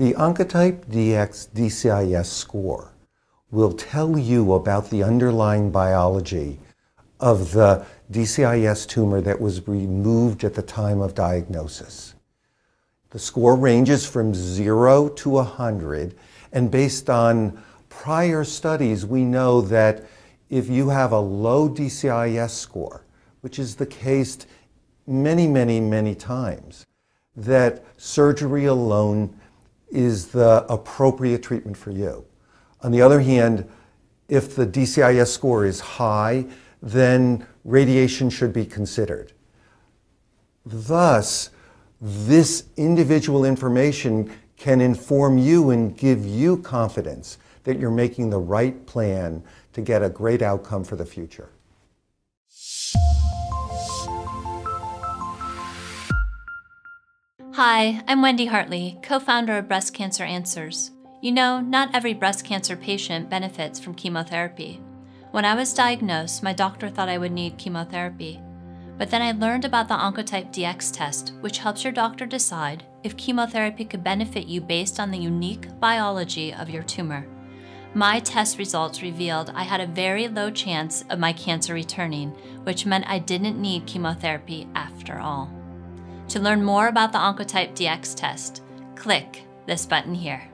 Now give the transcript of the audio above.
The Oncotype DX DCIS score will tell you about the underlying biology of the DCIS tumor that was removed at the time of diagnosis. The score ranges from 0 to 100, and based on prior studies, we know that if you have a low DCIS score, which is the case many, many, many times, that surgery alone is the appropriate treatment for you. On the other hand, if the DCIS score is high, then radiation should be considered. Thus, this individual information can inform you and give you confidence that you're making the right plan to get a great outcome for the future. Hi, I'm Wendy Hartley, co founder of Breast Cancer Answers. You know, not every breast cancer patient benefits from chemotherapy. When I was diagnosed, my doctor thought I would need chemotherapy. But then I learned about the Oncotype DX test, which helps your doctor decide if chemotherapy could benefit you based on the unique biology of your tumor. My test results revealed I had a very low chance of my cancer returning, which meant I didn't need chemotherapy after all. To learn more about the Oncotype DX test, click this button here.